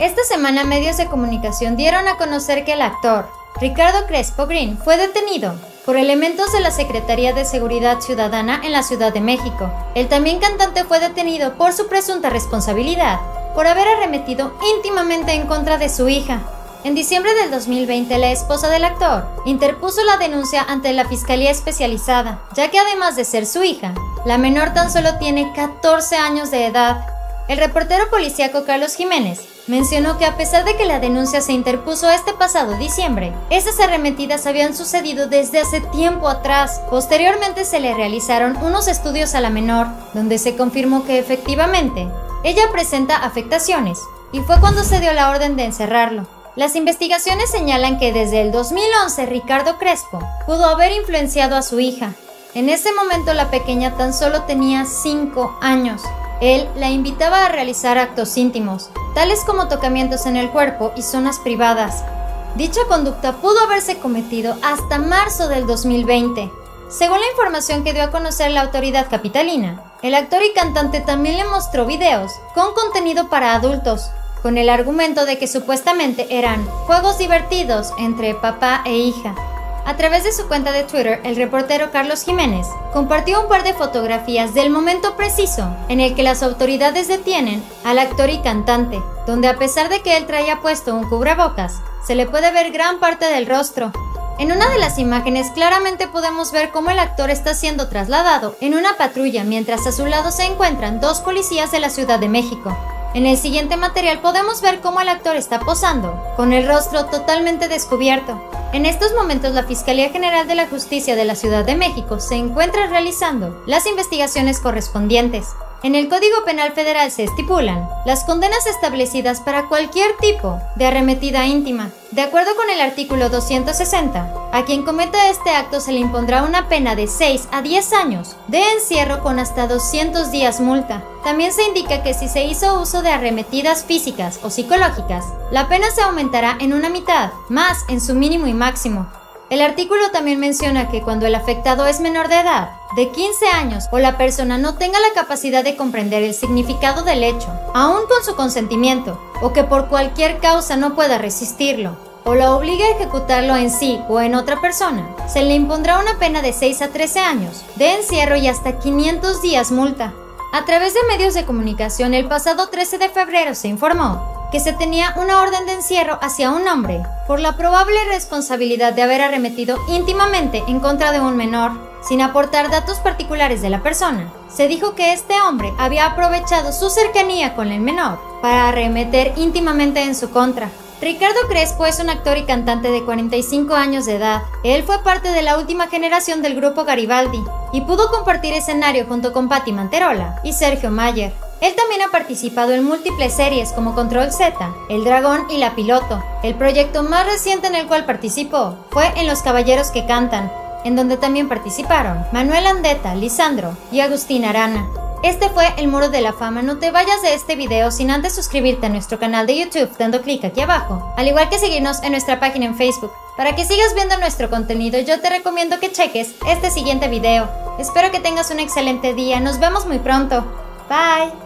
Esta semana medios de comunicación dieron a conocer que el actor Ricardo Crespo Green fue detenido por elementos de la Secretaría de Seguridad Ciudadana en la Ciudad de México. El también cantante fue detenido por su presunta responsabilidad por haber arremetido íntimamente en contra de su hija. En diciembre del 2020, la esposa del actor interpuso la denuncia ante la Fiscalía Especializada, ya que además de ser su hija, la menor tan solo tiene 14 años de edad. El reportero policíaco Carlos Jiménez mencionó que a pesar de que la denuncia se interpuso este pasado diciembre, esas arremetidas habían sucedido desde hace tiempo atrás. Posteriormente se le realizaron unos estudios a la menor, donde se confirmó que efectivamente ella presenta afectaciones, y fue cuando se dio la orden de encerrarlo. Las investigaciones señalan que desde el 2011 Ricardo Crespo pudo haber influenciado a su hija. En ese momento la pequeña tan solo tenía 5 años. Él la invitaba a realizar actos íntimos, tales como tocamientos en el cuerpo y zonas privadas. Dicha conducta pudo haberse cometido hasta marzo del 2020. Según la información que dio a conocer la autoridad capitalina, el actor y cantante también le mostró videos con contenido para adultos, con el argumento de que supuestamente eran juegos divertidos entre papá e hija. A través de su cuenta de Twitter, el reportero Carlos Jiménez compartió un par de fotografías del momento preciso en el que las autoridades detienen al actor y cantante, donde a pesar de que él traía puesto un cubrebocas, se le puede ver gran parte del rostro. En una de las imágenes claramente podemos ver cómo el actor está siendo trasladado en una patrulla mientras a su lado se encuentran dos policías de la Ciudad de México. En el siguiente material podemos ver cómo el actor está posando, con el rostro totalmente descubierto. En estos momentos la Fiscalía General de la Justicia de la Ciudad de México se encuentra realizando las investigaciones correspondientes. En el Código Penal Federal se estipulan las condenas establecidas para cualquier tipo de arremetida íntima. De acuerdo con el artículo 260, a quien cometa este acto se le impondrá una pena de 6 a 10 años de encierro con hasta 200 días multa. También se indica que si se hizo uso de arremetidas físicas o psicológicas, la pena se aumentará en una mitad, más en su mínimo y máximo. El artículo también menciona que cuando el afectado es menor de edad, de 15 años, o la persona no tenga la capacidad de comprender el significado del hecho, aún con su consentimiento, o que por cualquier causa no pueda resistirlo, o lo obligue a ejecutarlo en sí o en otra persona, se le impondrá una pena de 6 a 13 años, de encierro y hasta 500 días multa. A través de medios de comunicación, el pasado 13 de febrero se informó que se tenía una orden de encierro hacia un hombre por la probable responsabilidad de haber arremetido íntimamente en contra de un menor, sin aportar datos particulares de la persona. Se dijo que este hombre había aprovechado su cercanía con el menor para arremeter íntimamente en su contra. Ricardo Crespo es un actor y cantante de 45 años de edad. Él fue parte de la última generación del grupo Garibaldi y pudo compartir escenario junto con Patti Manterola y Sergio Mayer. Él también ha participado en múltiples series como Control Z, El Dragón y La Piloto. El proyecto más reciente en el cual participó fue en Los Caballeros que Cantan, en donde también participaron Manuel Andeta, Lisandro y Agustín Arana. Este fue el Muro de la Fama. No te vayas de este video sin antes suscribirte a nuestro canal de YouTube dando clic aquí abajo, al igual que seguirnos en nuestra página en Facebook. Para que sigas viendo nuestro contenido, yo te recomiendo que cheques este siguiente video. Espero que tengas un excelente día. Nos vemos muy pronto. Bye.